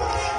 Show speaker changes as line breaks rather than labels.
Bye-bye.